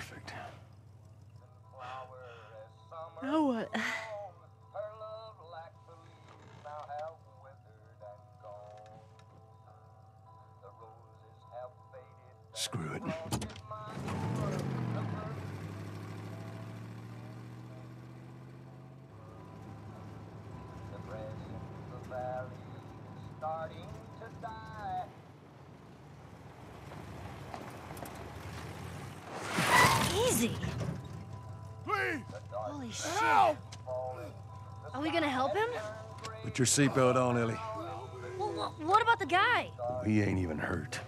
Perfect. Holy shit. Are we gonna help him? Put your seatbelt on, Ellie. Well, wha- what about the guy? He ain't even hurt.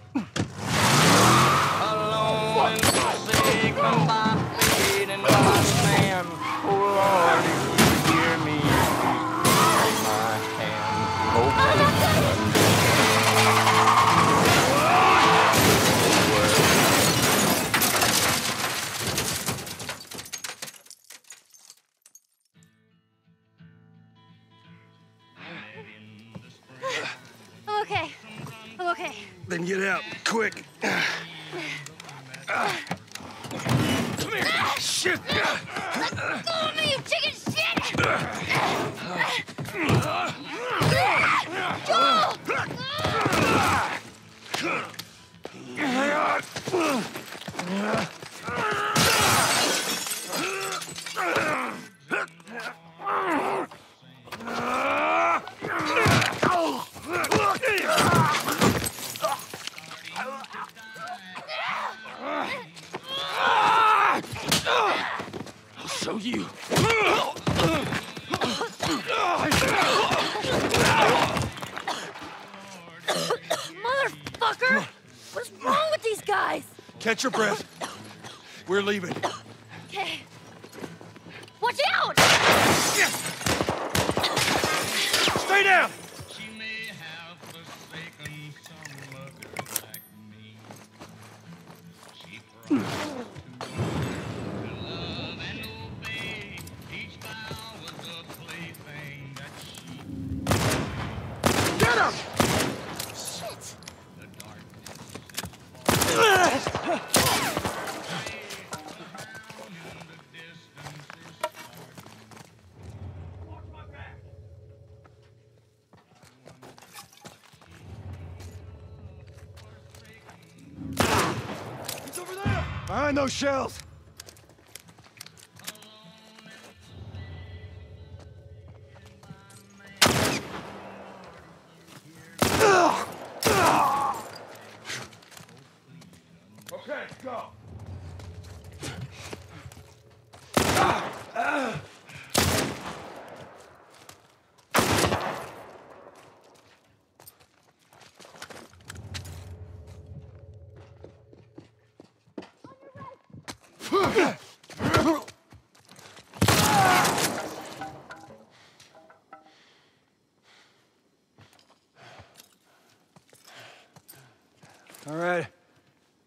Behind those shells!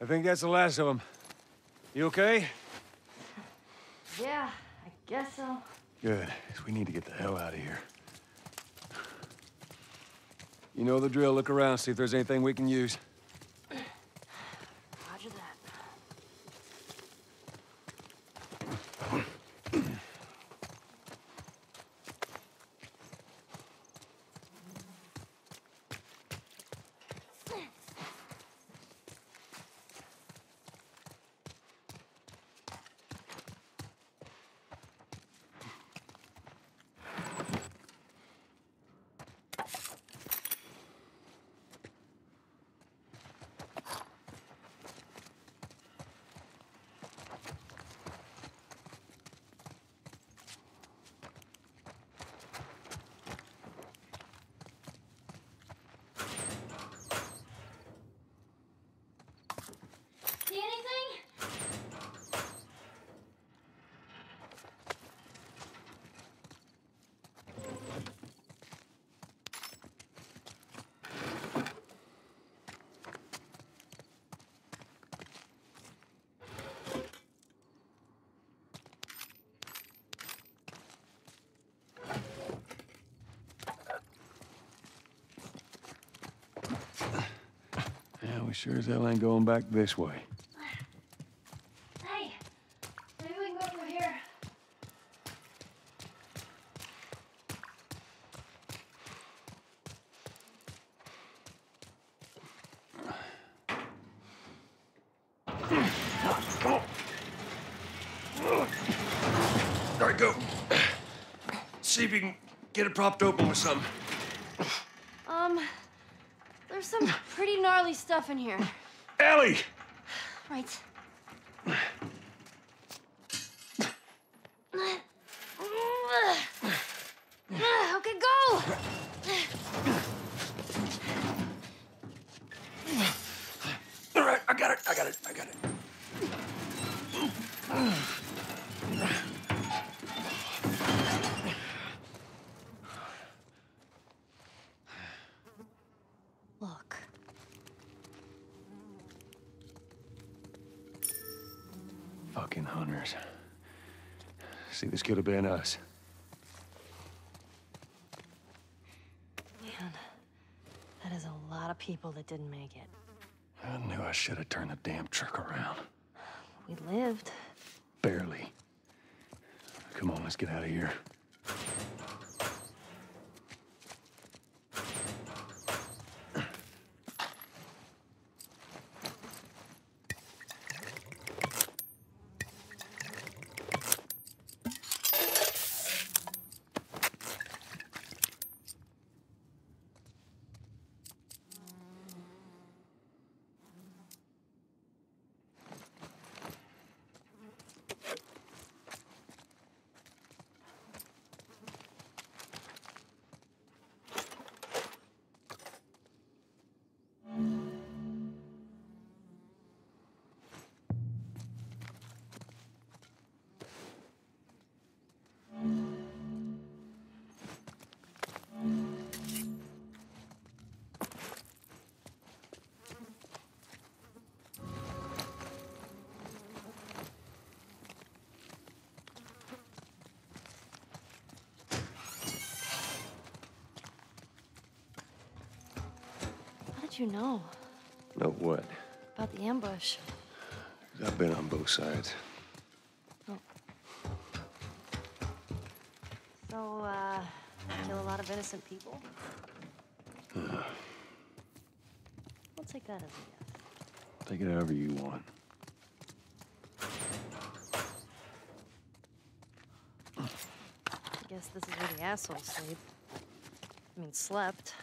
I think that's the last of them. You okay? Yeah, I guess so. Good, we need to get the hell out of here. You know the drill. Look around, see if there's anything we can use. as hell ain't going back this way. Hey, maybe we can go through here. All right, go. See if you can get it propped open with something. Um, there's some pretty gnarly stuff in here. Ellie! Right. Okay, go! All right, I got it, I got it, I got it. Look. Fucking hunters. See, this could have been us. Man, that is a lot of people that didn't make it. I knew I should have turned the damn truck around. We lived. Barely. Come on, let's get out of here. You know Know what? about the ambush? I've been on both sides. So, uh, kill a lot of innocent people? We'll take that as a yes. Take it however you want. I guess this is where the assholes sleep. I mean, slept.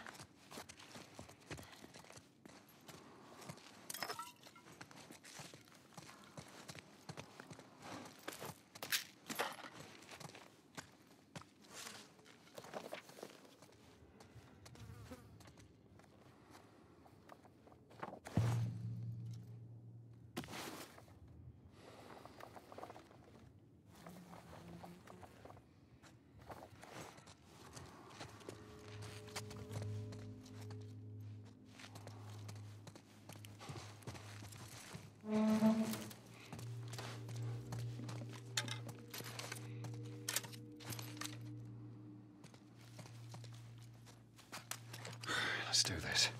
Do this.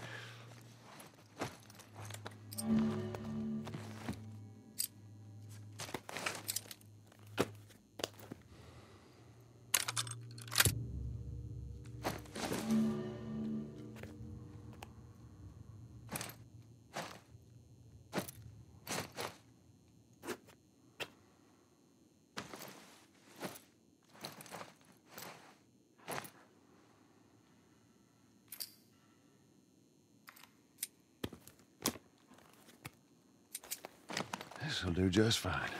This'll do just fine.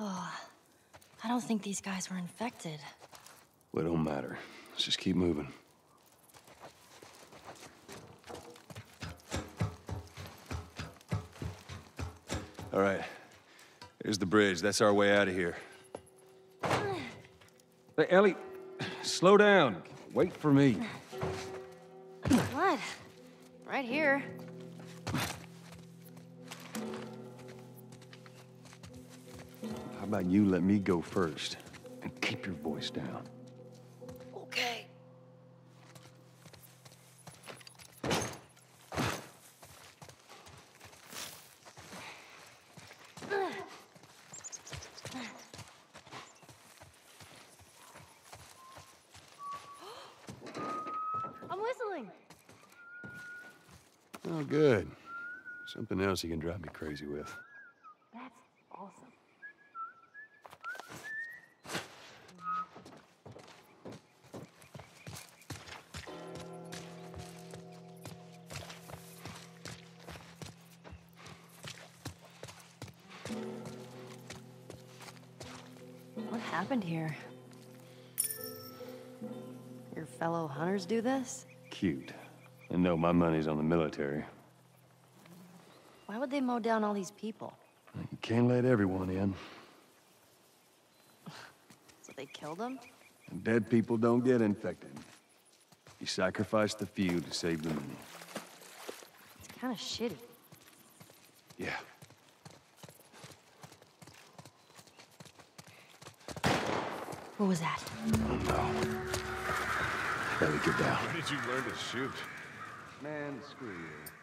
Oh, I don't think these guys were infected. Well, it don't matter. Let's just keep moving. All right. Here's the bridge. That's our way out of here. Hey, Ellie, slow down. Wait for me. What? Right here. How about you let me go first Else he can drive me crazy with. That's awesome. What happened here? Your fellow hunters do this? Cute. And no, my money's on the military. Why would they mow down all these people? You can't let everyone in. So they killed them? And dead people don't get infected. You sacrifice the few to save the many. It's kind of shitty. Yeah. What was that? Oh, no. Better get down. Where did you learn to shoot? Man, screw you.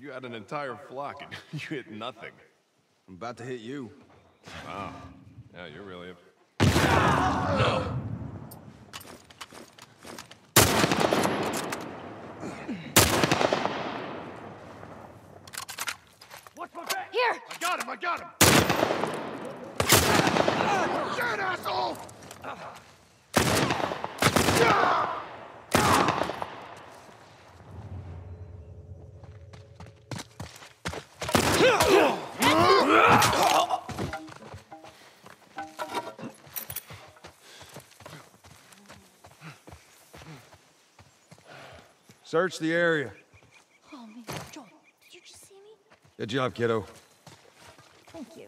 You had an entire flock and you hit nothing. I'm about to hit you. Wow. Yeah, you're really a... Here! I got him! I got him! Shit, asshole! Search the area. Oh, man. Joel, did you just see me? Good job, kiddo. Thank you.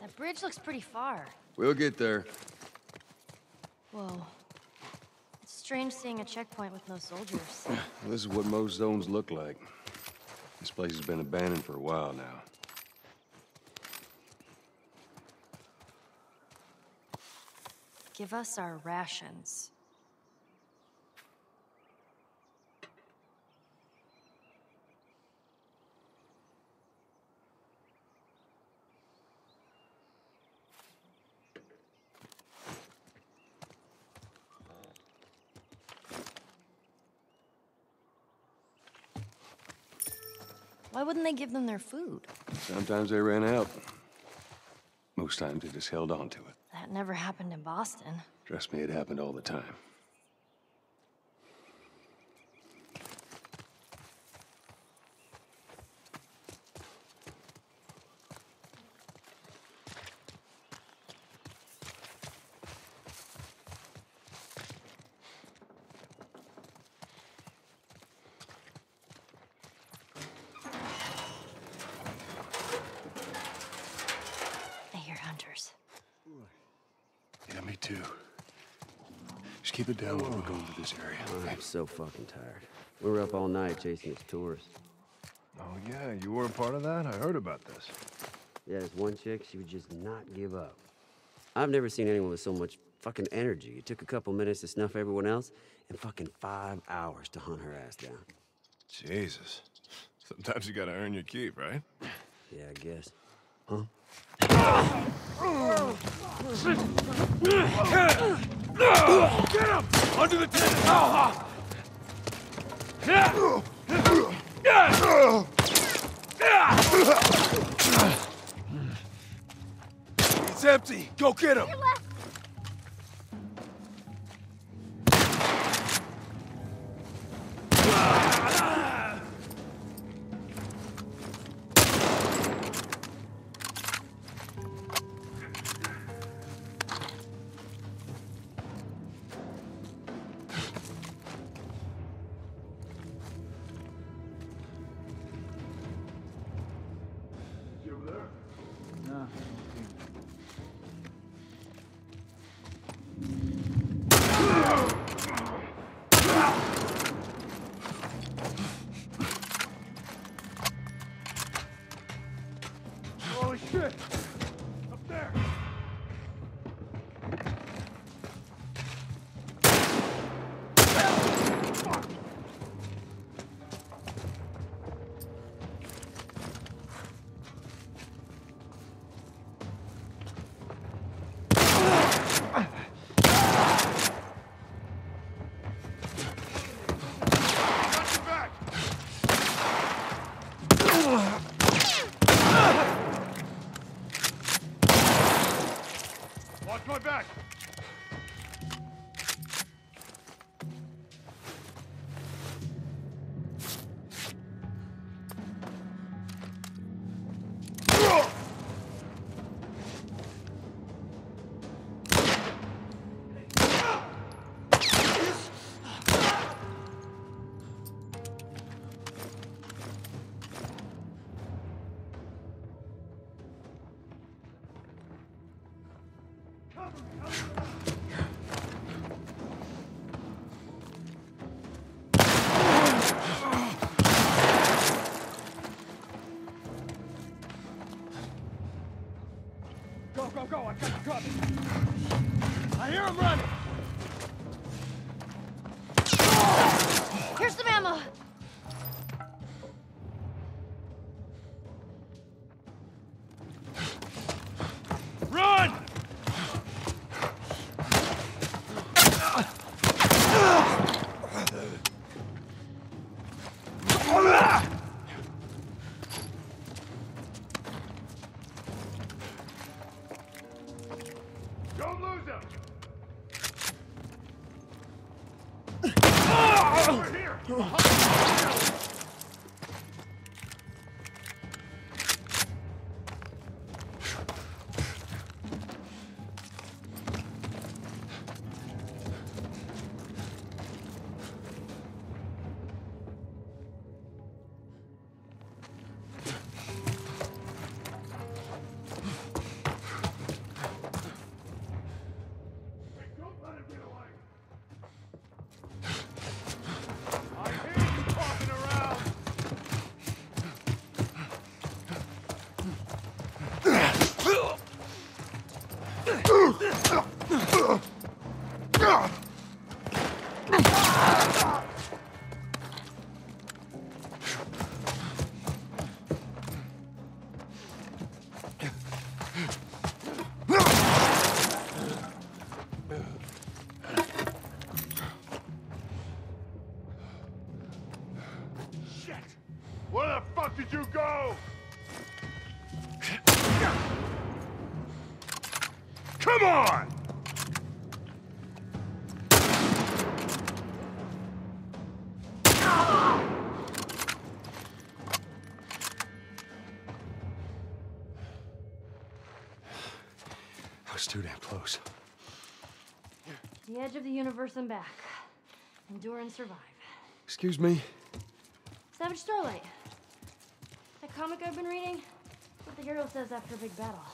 That bridge looks pretty far. We'll get there. Whoa. It's strange seeing a checkpoint with no soldiers. This is what most zones look like. This place has been abandoned for a while now. Give us our rations. Why wouldn't they give them their food? Sometimes they ran out. Most times they just held on to it. That never happened in Boston. Trust me, it happened all the time. I hear hunters. Yeah, me too. Just keep it down while we're going to this area. I'm so fucking tired. We were up all night chasing these tourists. Oh, yeah, you were a part of that? I heard about this. Yeah, this one chick, she would just not give up. I've never seen anyone with so much fucking energy. It took a couple minutes to snuff everyone else, and fucking five hours to hunt her ass down. Jesus. Sometimes you gotta earn your keep, right? Yeah, I guess. Huh? Under the tent! Ah! It's empty. Go get him. I hear him running! Come on! I was too damn close. The edge of the universe and back. Endure and survive. Excuse me? Savage Starlight. That comic I've been reading? What the hero says after a big battle.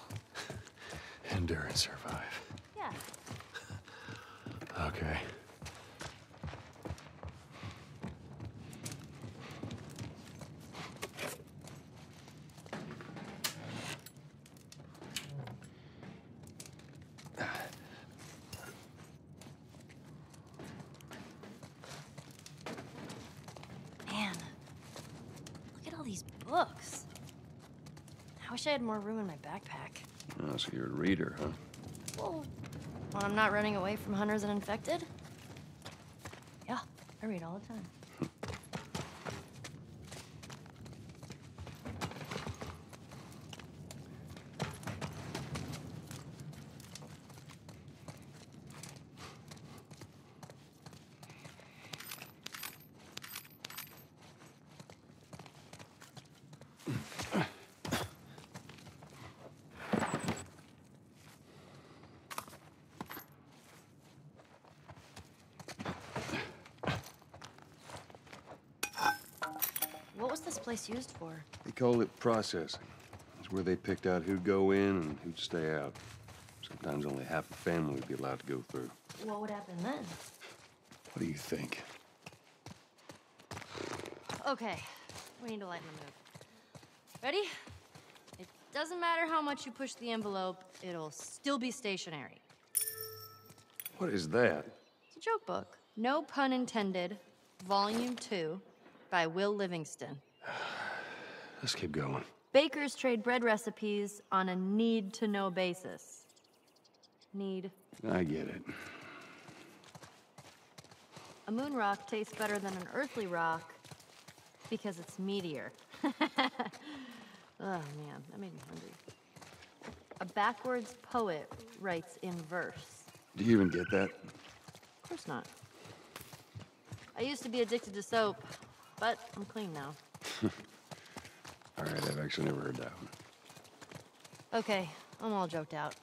Endure and survive. Yeah. Okay. Man. Look at all these books. I wish I had more room in my backpack. So you're a reader, huh? Well, when I'm not running away from hunters and infected? Yeah, I read all the time. Used for? They call it processing. It's where they picked out who'd go in and who'd stay out. Sometimes only half the family would be allowed to go through. What would happen then? What do you think? Okay, we need to lighten the mood. Ready? It doesn't matter how much you push the envelope, it'll still be stationary. What is that? It's a joke book. No pun intended. Volume 2 by Will Livingston. Let's keep going. Bakers trade bread recipes on a need to know basis. Need. I get it. A moon rock tastes better than an earthly rock because it's meteor. oh man, that made me hungry. A backwards poet writes in verse. Do you even get that? Of course not. I used to be addicted to soap, but I'm clean now. All right, I've actually never heard that one. Okay, I'm all joked out.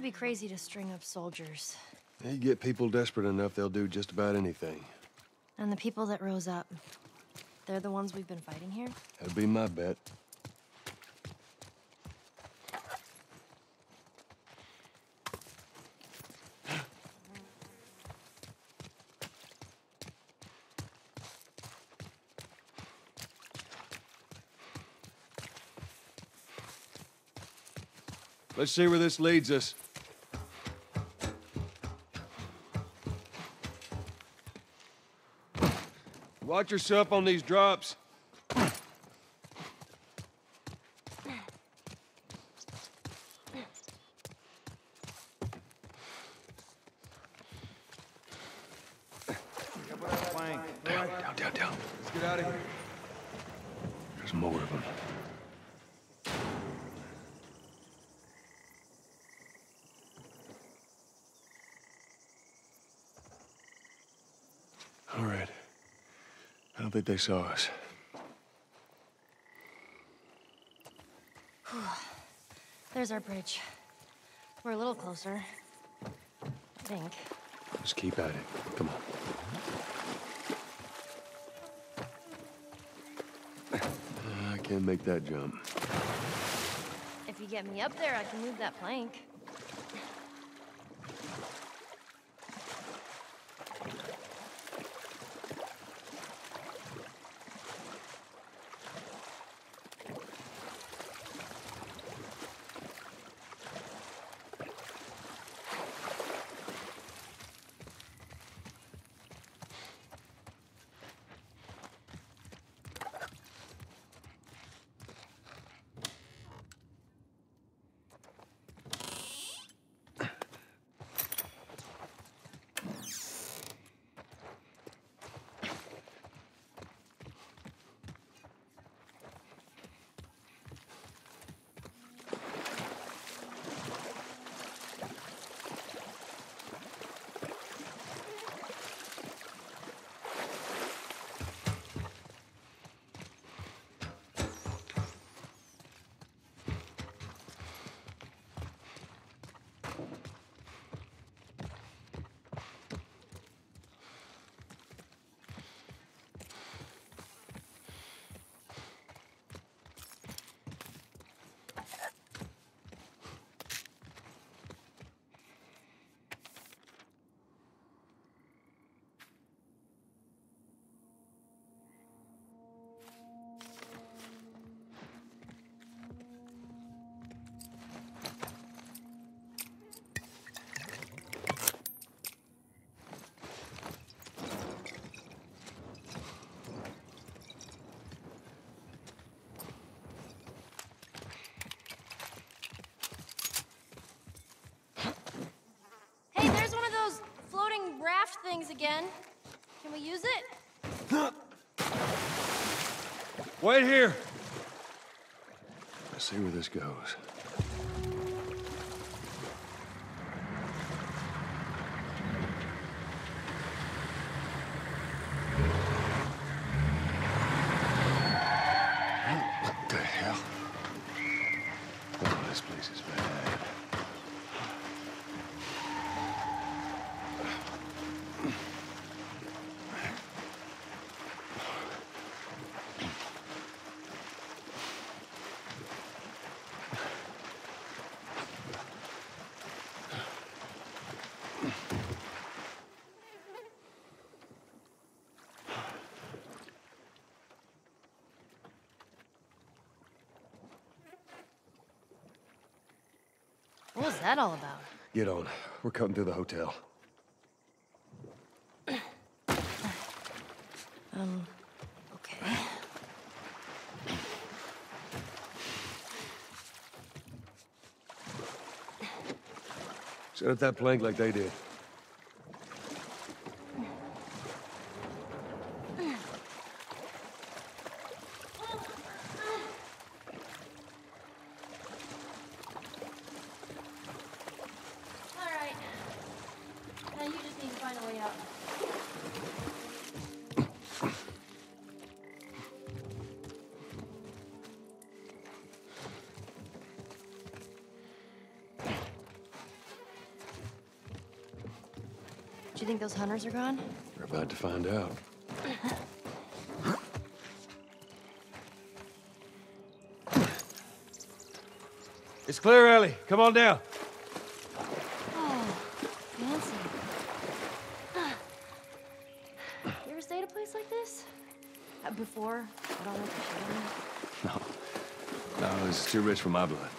Gotta be crazy to string up soldiers. You get people desperate enough, they'll do just about anything. And the people that rose up, they're the ones we've been fighting here? That'd be my bet. Let's see where this leads us. Watch yourself on these drops. Down, down, down. Let's get out of here. There's more of them. All right. Don't they saw us. There's our bridge. We're a little closer. I think. Just keep at it. Come on. I can't make that jump. If you get me up there, I can move that plank. Floating raft things again. Can we use it? Wait here. Let's see where this goes. What the hell? Oh, this place is bad. What was that all about? Get on. We're cutting through the hotel. Um, okay. Set up that plank like they did. Those hunters are gone? We're about to find out. It's clear, Ellie. Come on down. Oh, fancy. You ever stayed at a place like this? Uh, before? I don't know if you should. No, this is too rich for my blood.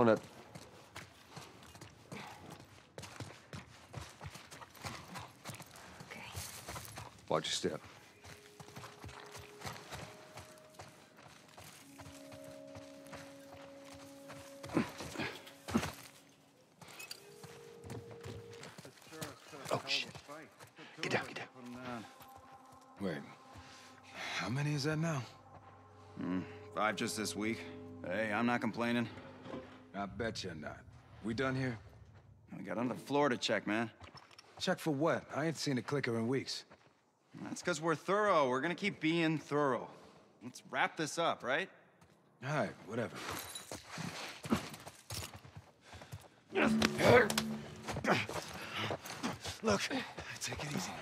On up. Okay. Watch your step. Oh, shit. Get down, get down. Wait, how many is that now? Hmm, five just this week. Hey, I'm not complaining. I bet you're not. We done here? We got on the floor to check, man. Check for what? I ain't seen a clicker in weeks. That's because we're thorough. We're gonna keep being thorough. Let's wrap this up, right? All right, whatever. Look, take it easy.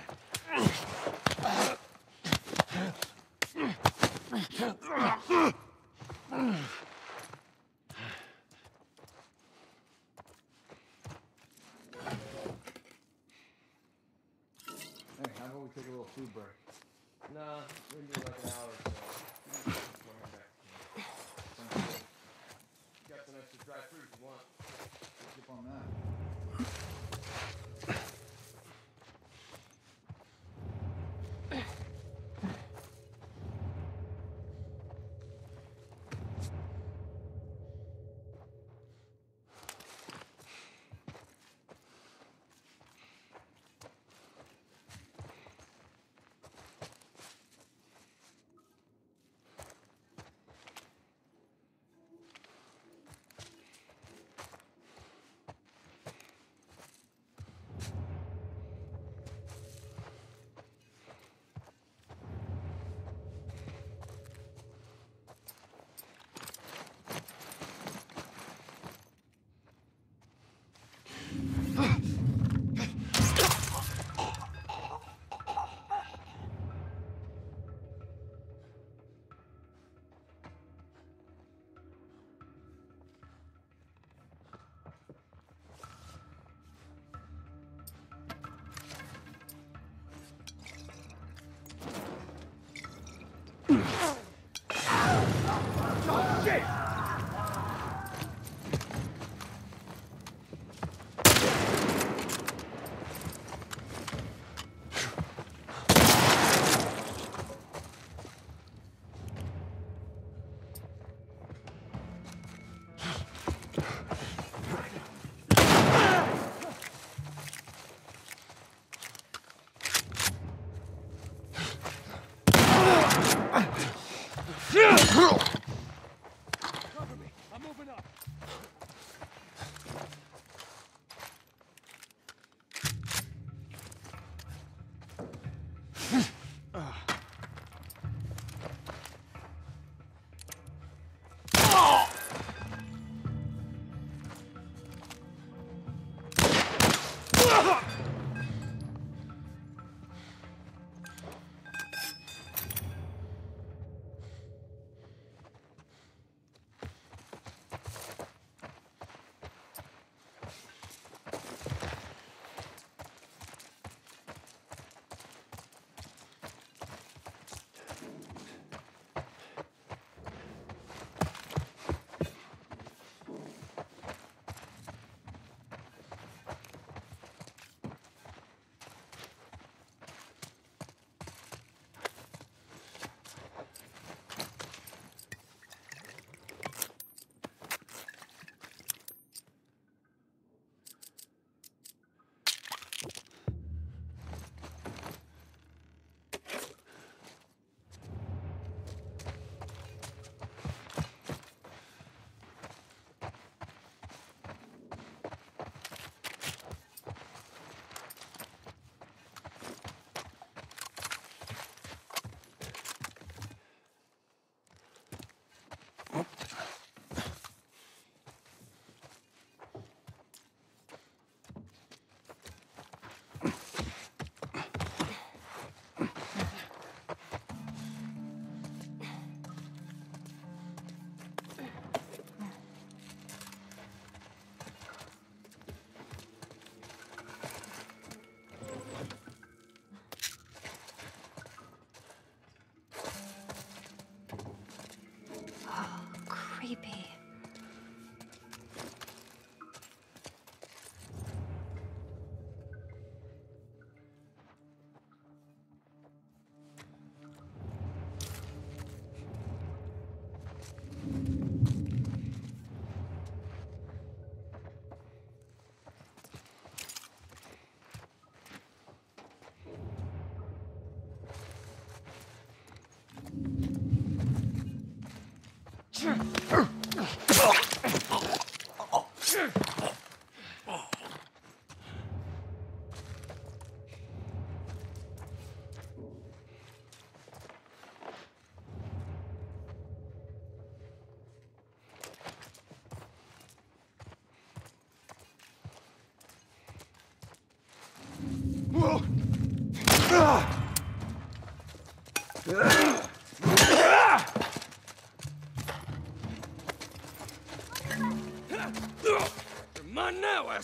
Mine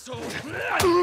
asshole!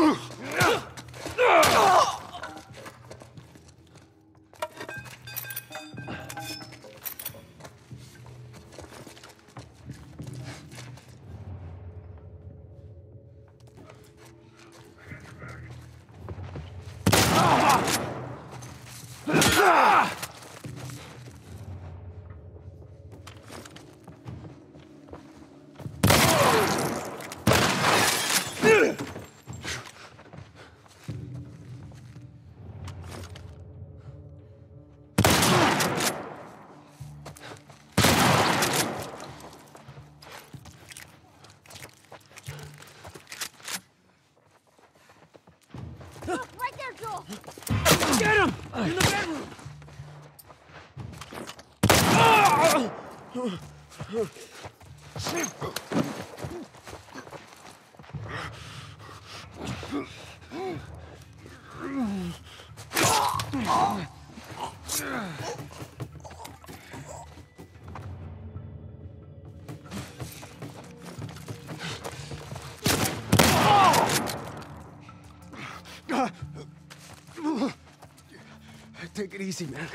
Take it easy, man.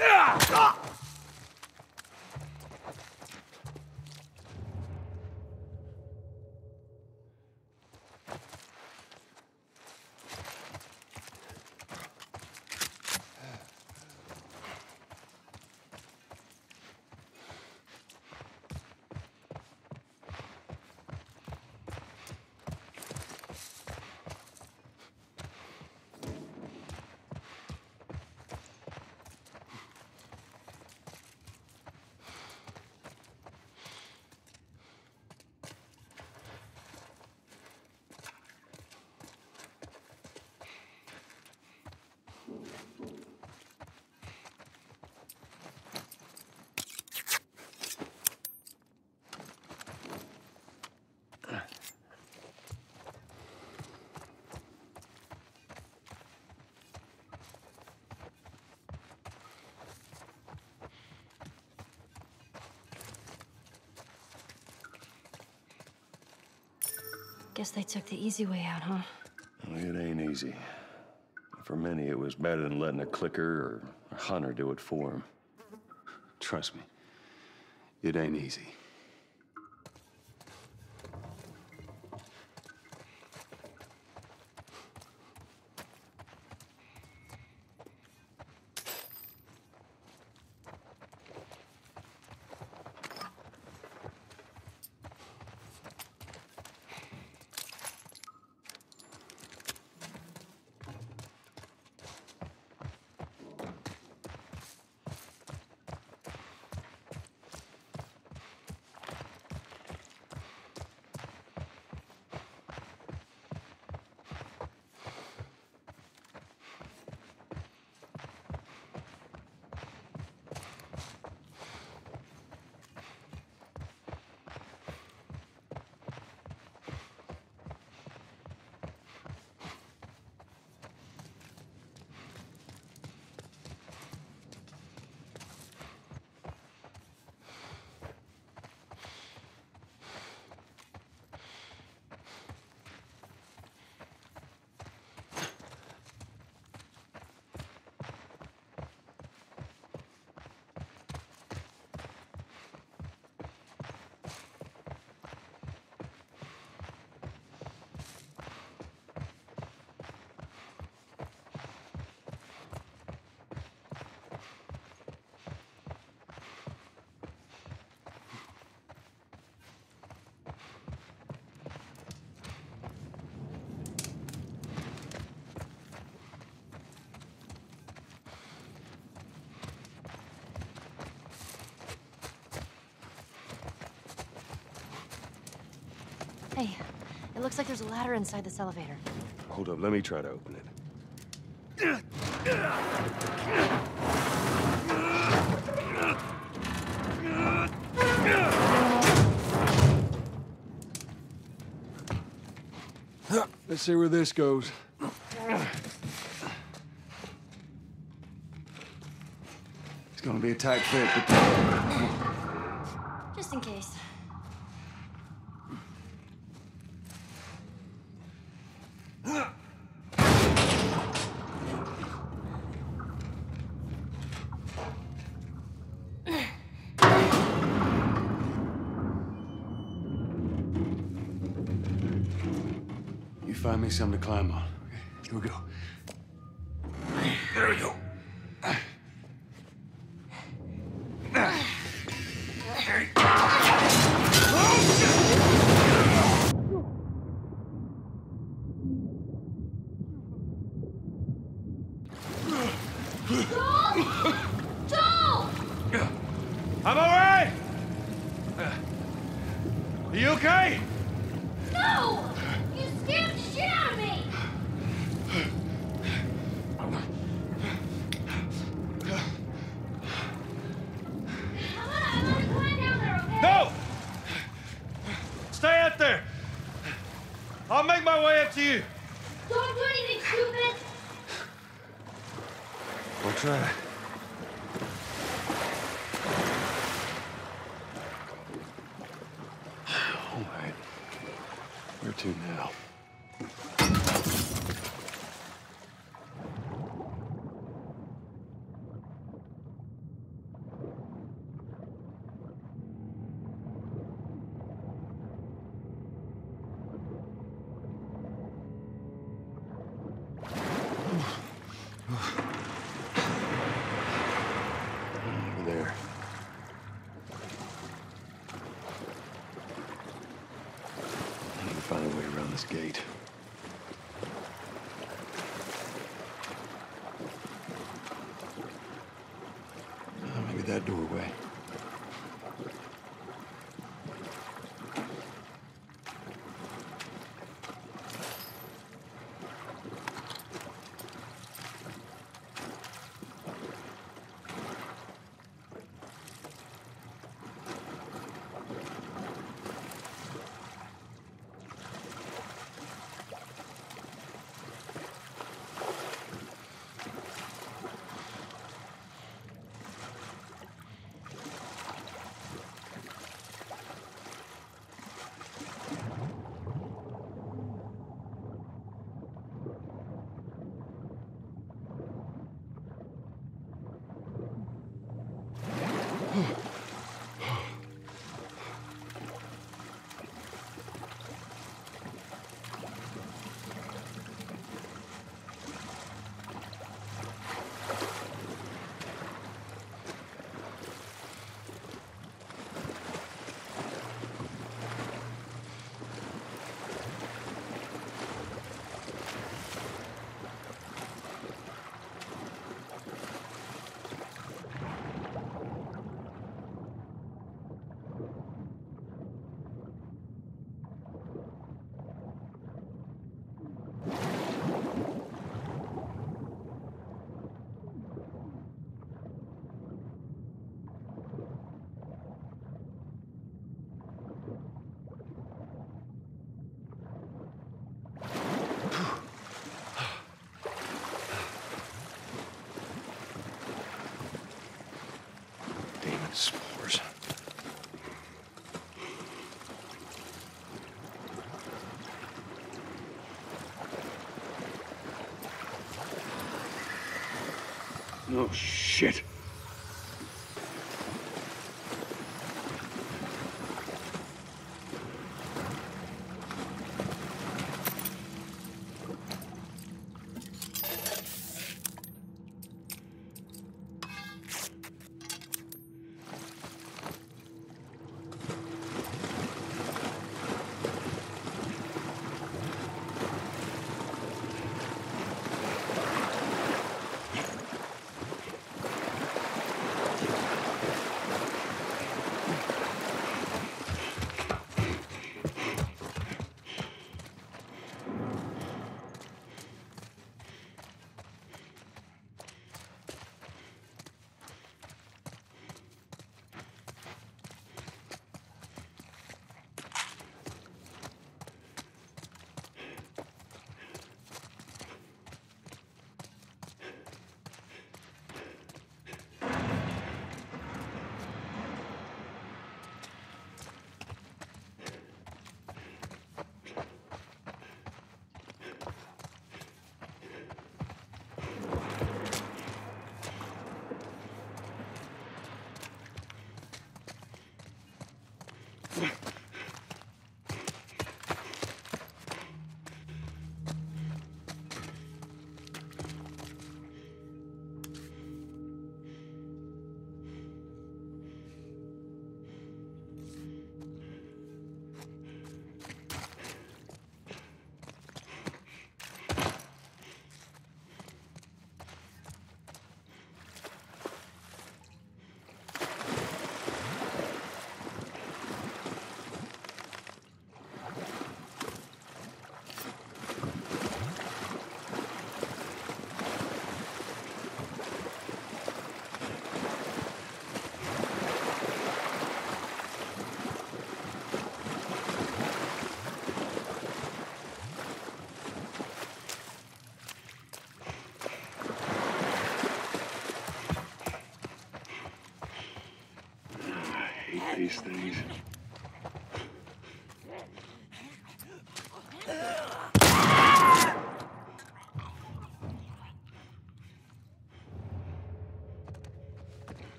Guess they took the easy way out, huh? It ain't easy. For many, it was better than letting a clicker or a hunter do it for them. Trust me, it ain't easy. Hey, it looks like there's a ladder inside this elevator. Hold up, let me try to open it. Let's see where this goes. It's gonna be a tight fit, but... Just in case.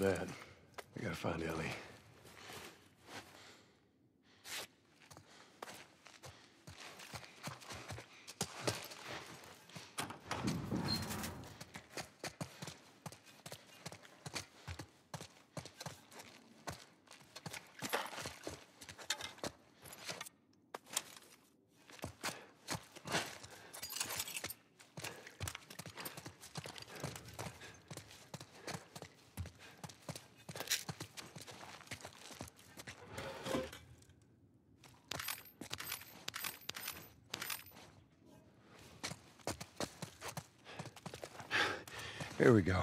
That. I gotta find Ellie. Here we go.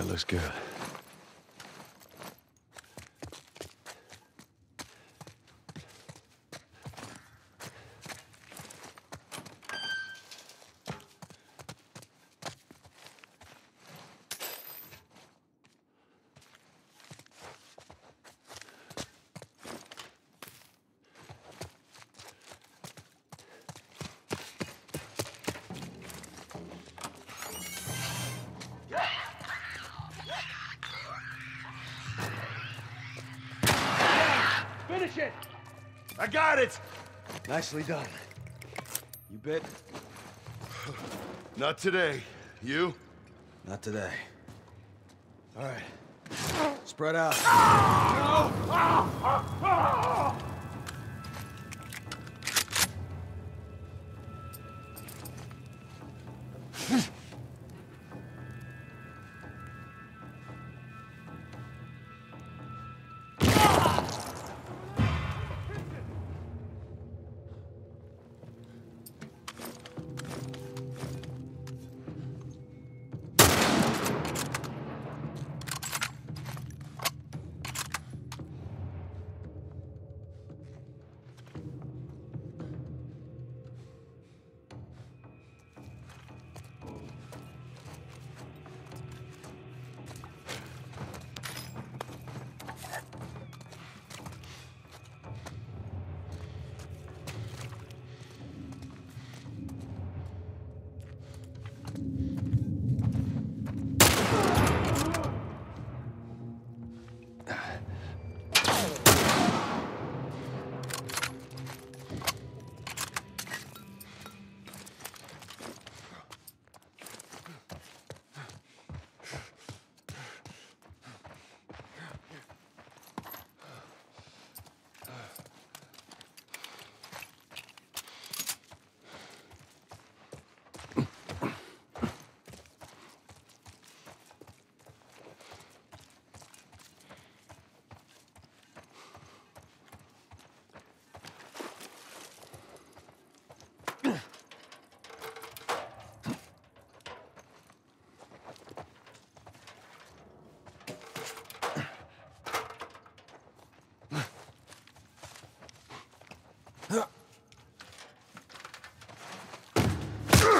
That looks good. Got it! Nicely done. You bit? Not today. You? Not today. All right. Spread out. I ah!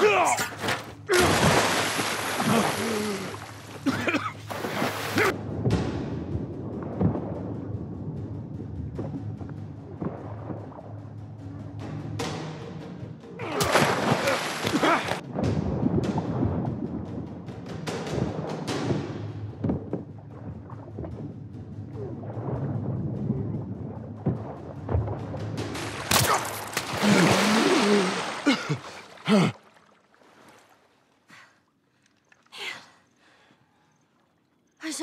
Ugh!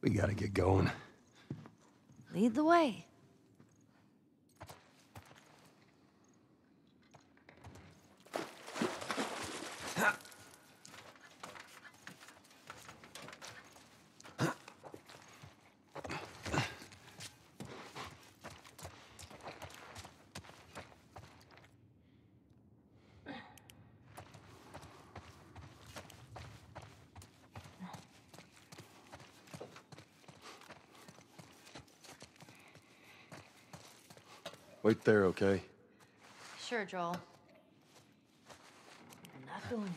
We gotta get going. Lead the way. Wait there, okay? Sure, Joel. I'm not going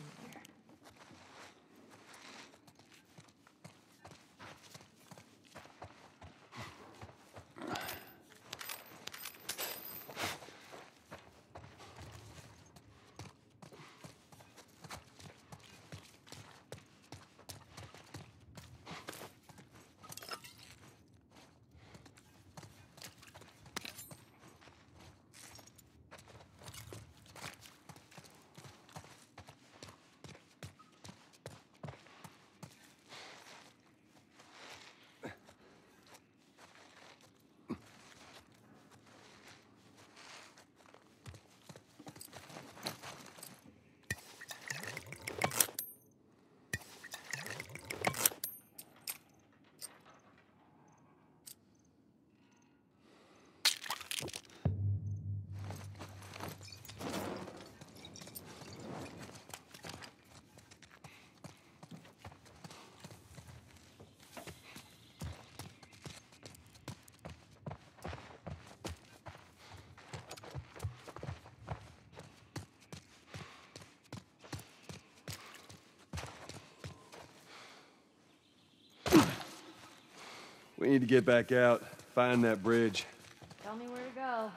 We need to get back out, find that bridge. Tell me where to go.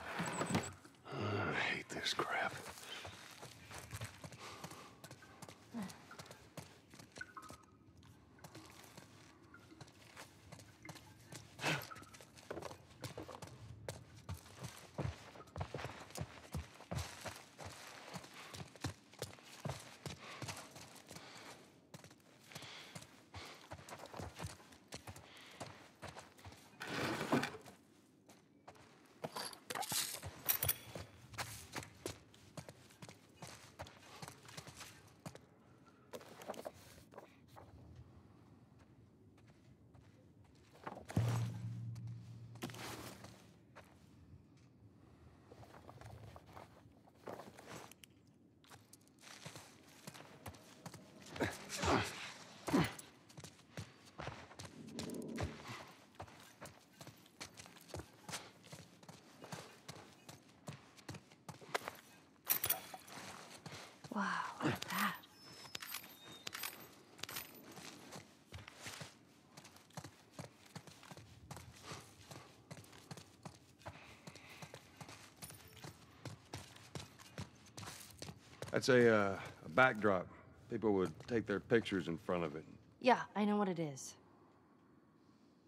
That's a, uh, a backdrop. People would take their pictures in front of it. Yeah, I know what it is.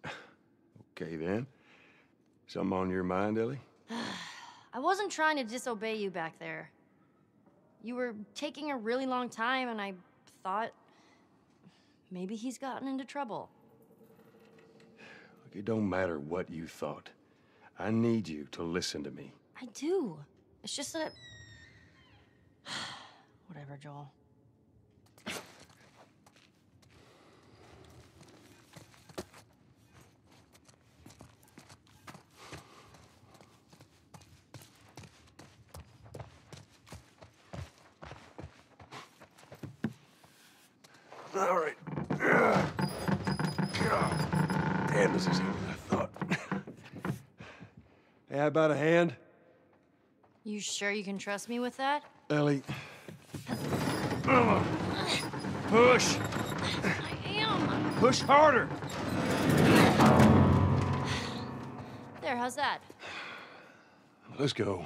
Okay, then. Something on your mind, Ellie? I wasn't trying to disobey you back there. You were taking a really long time, and I thought maybe he's gotten into trouble. Look, it don't matter what you thought. I need you to listen to me. I do. It's just that. Whatever, Joel. All right. Damn, this is easier than I thought. hey, how about a hand? You sure you can trust me with that? Ellie. Push! I am. Push harder! There, how's that? Let's go.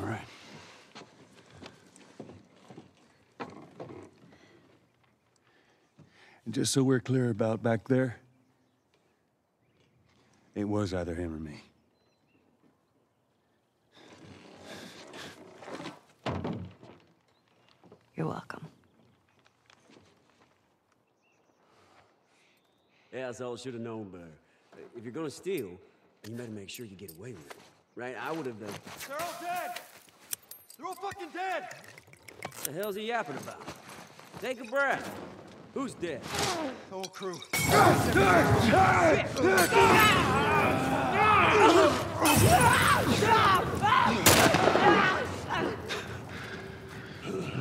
All right. And just so we're clear about back there, it was either him or me. You're welcome. Yeah, I should have known better. If you're gonna steal, you better make sure you get away with it. Right? I would have been. They're all dead! They're all fucking dead! What the hell's he yapping about? Take a breath. Who's dead? The whole crew.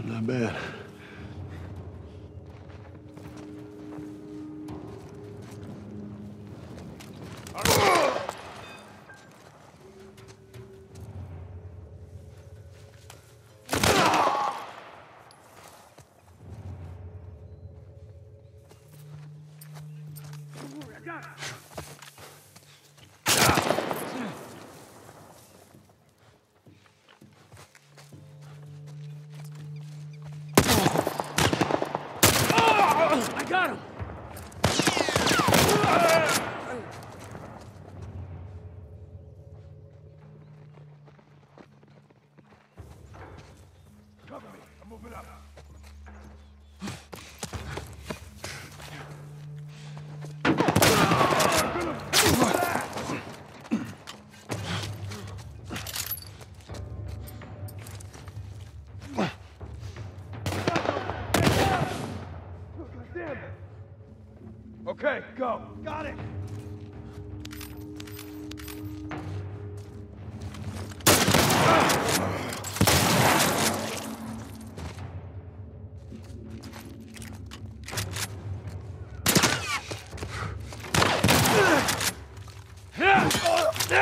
Not bad.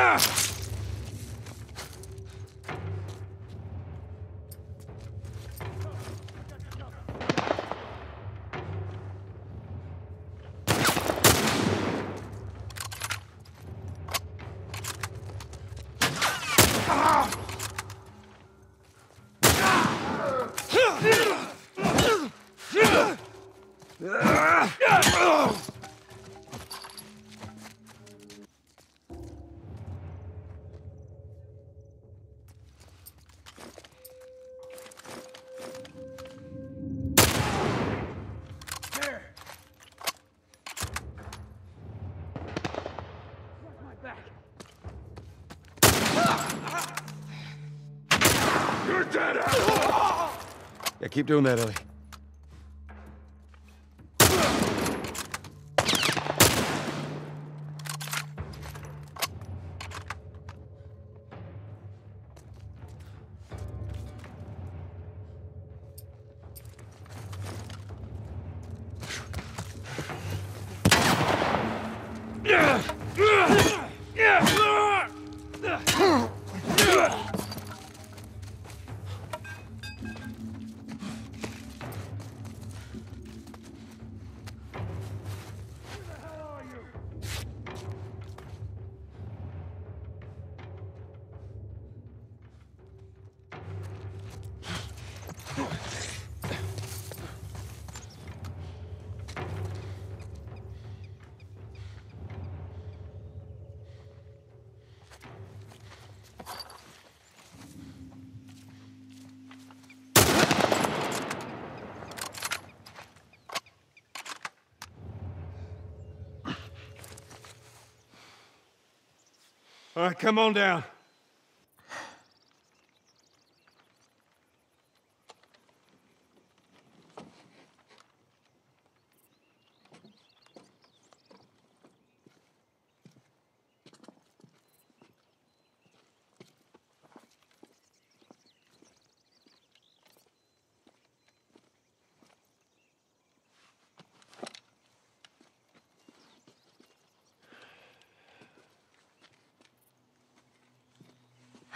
There. Keep doing that, Ellie. All right, come on down.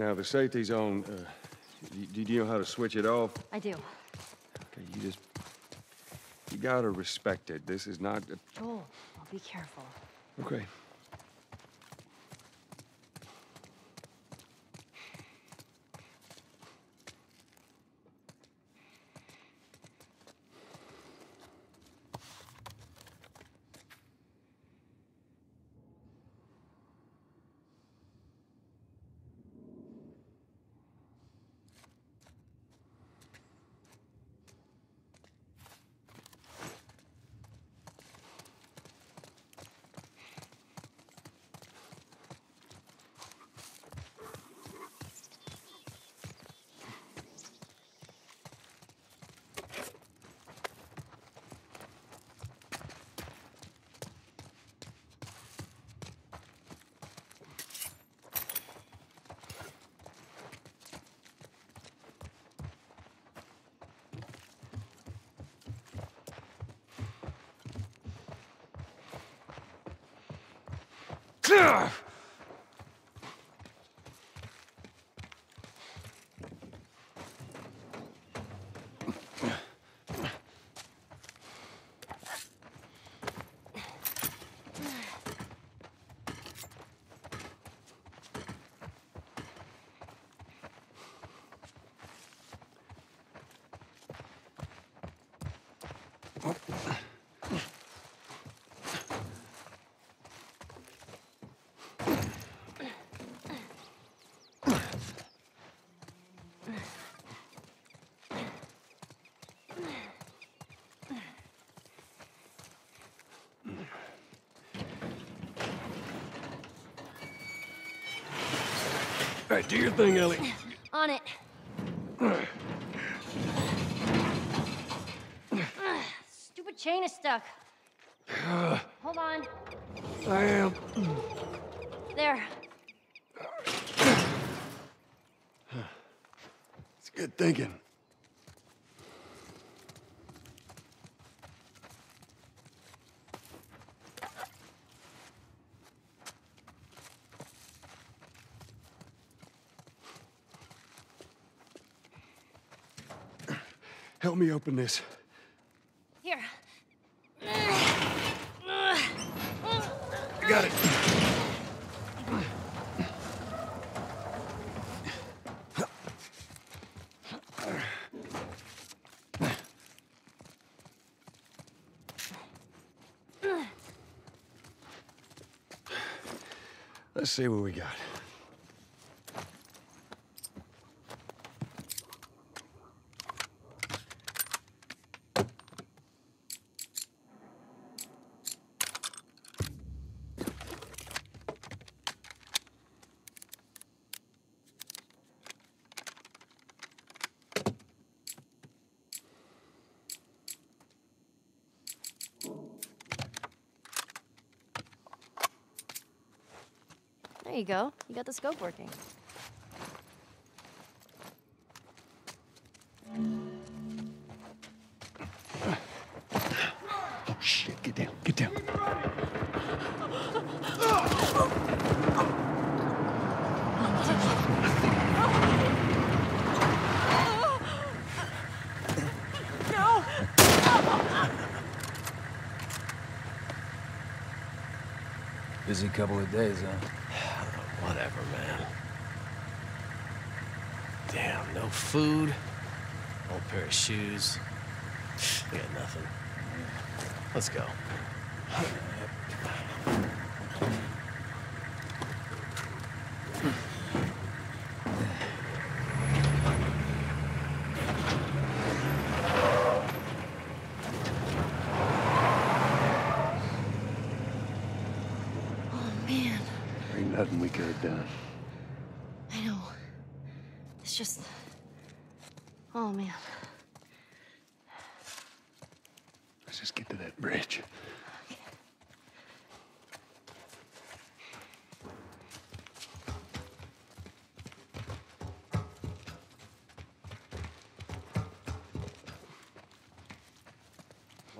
Now, the safety's on. Uh, do, do you know how to switch it off? I do. You just. You gotta respect it. This is not. A... Joel, I'll be careful. Okay. Thing, Ellie. On it. Stupid chain is stuck. Hold on. I am. There. It's good thinking. Help me open this. Here. I got it. Let's see what we got. Go. You got the scope working. Oh, shit. Get down. Get down. Busy couple of days, huh? Whatever, man. Damn, no food, old pair of shoes. We got nothing. Let's go. Oh, man. Ain't nothing we could have done. I know. It's just. Oh, man. Let's just get to that bridge.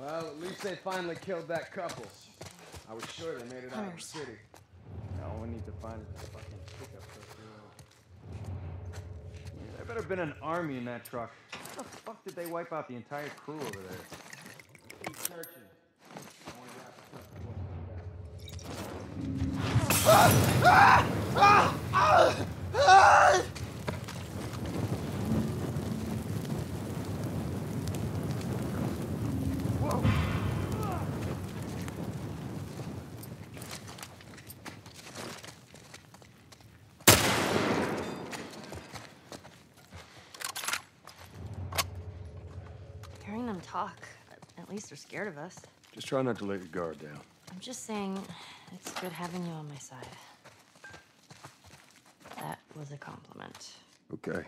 Well, at least they finally killed that couple. I was sure they made it out of the city. Now all we need to find is that fucking pickup truck. There better have been an army in that truck. How the fuck did they wipe out the entire crew over there? Keep searching. I wanna wrap this up before we come back. Hearing them talk, at least they're scared of us. Just try not to let your guard down. I'm just saying, it's good having you on my side. That was a compliment. Okay.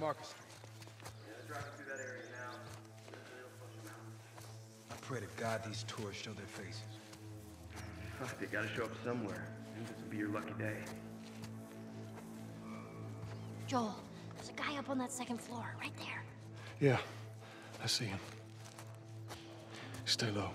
What about Market Street? I pray to God these tourists show their faces. Fuck, they gotta show up somewhere. And this will be your lucky day. Joel, there's a guy up on that second floor, right there. Yeah, I see him. Stay low.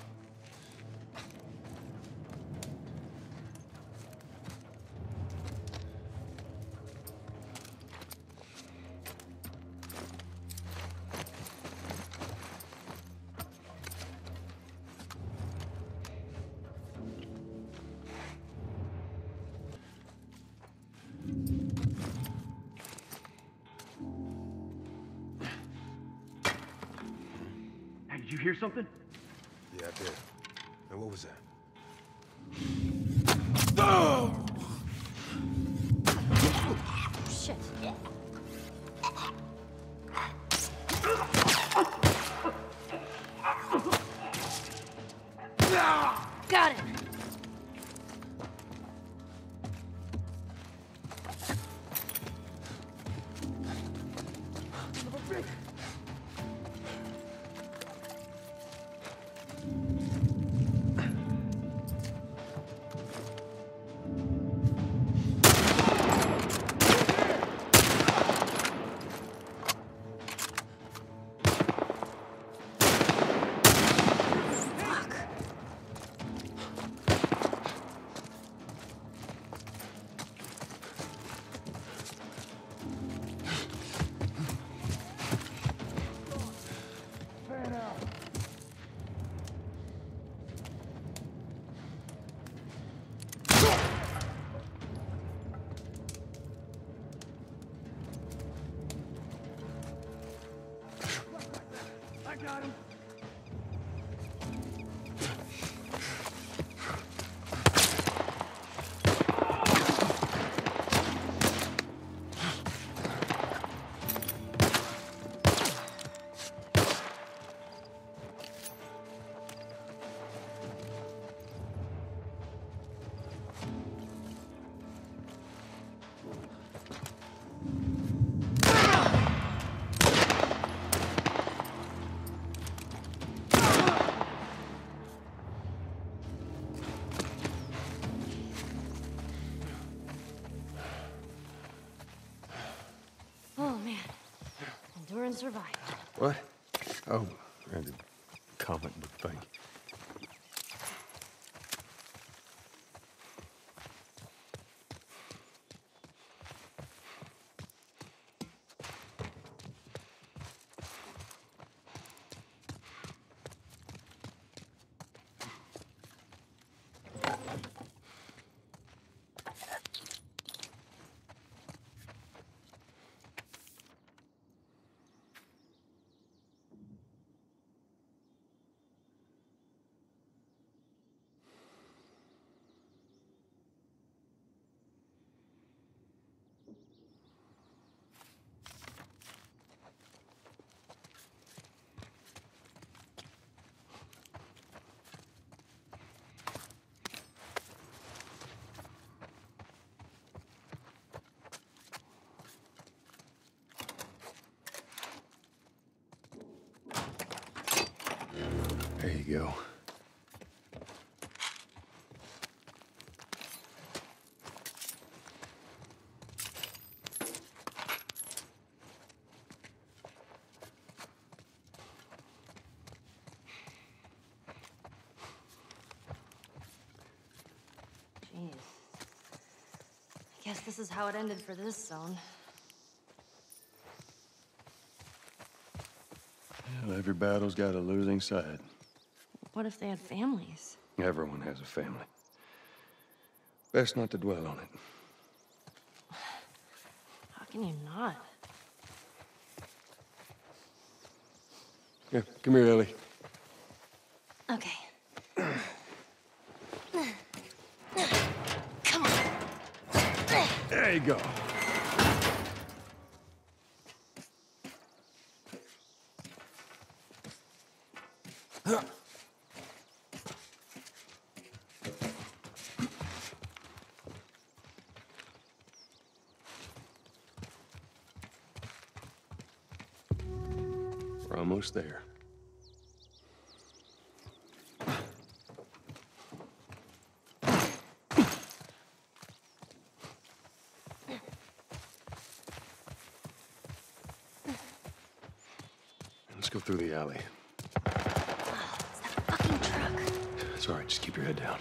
You hear something? Yeah, I did. And what was that? Shit. Endurance survived. Go. Jeez. I guess this is how it ended for this zone. Well, every battle's got a losing side. What if they had families? Everyone has a family. Best not to dwell on it. How can you not? Yeah, come here, Ellie. Okay. Come on. There you go. We're almost there. Let's go through the alley. It's that Fucking truck. It's all right, just keep your head down.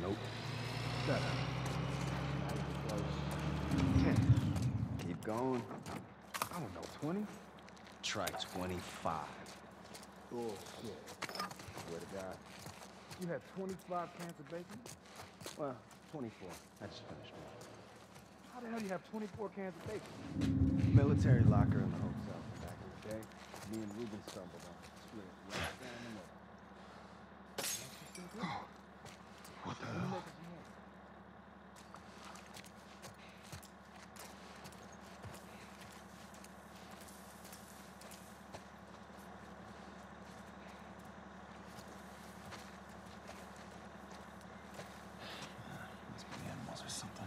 Nope. Shut up. Ten. Keep going. I don't know, 20? Try 25. Bullshit. Swear to God. You had 25 cans of bacon? Well, 24. I just finished one. How the hell do you have 24 cans of bacon? Military locker in the hotel from back in the day. Me and Ruben stumbled on it. Split it right down the middle. What the hell? Must be the animals or something.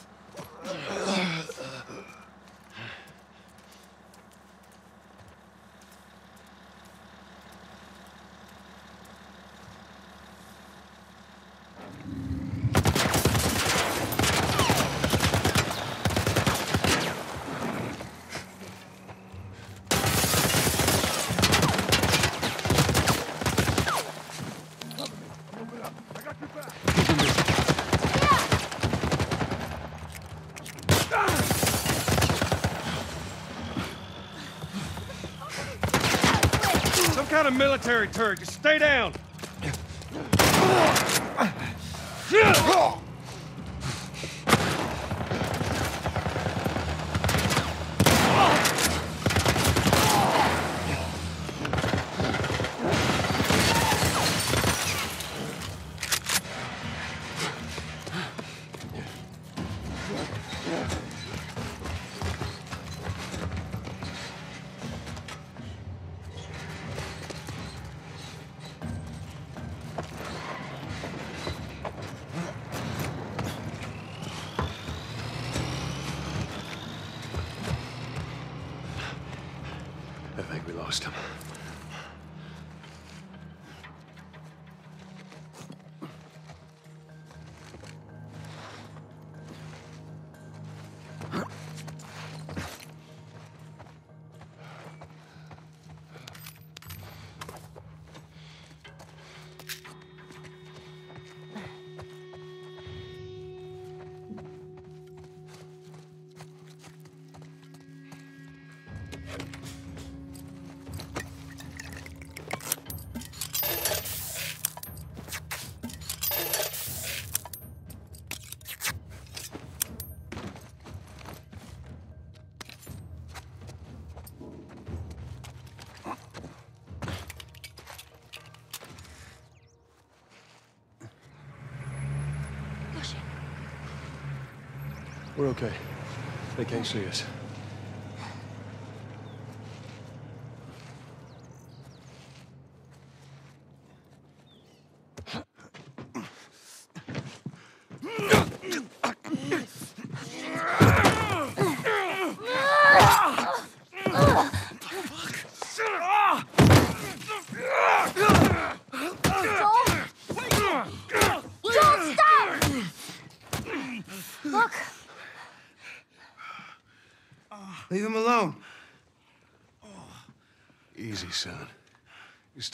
Some kind of military turret. Just stay down. Can't see us. down. Easy, son. Just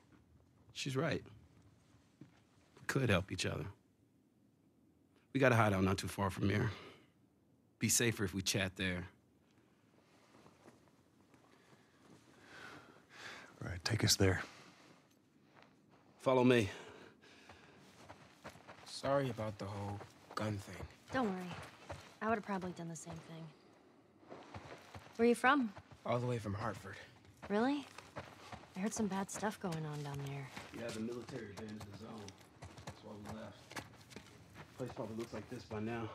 She's right. We could help each other. We got a hideout not too far from here. Be safer if we chat there. All right, take us there. Follow me. Sorry about the whole gun thing. Don't worry. I would have probably done the same thing. Where you from? All the way from Hartford. Really? I heard some bad stuff going on down there. Yeah, the military abandoned the zone. That's why we left. The place probably looks like this by now.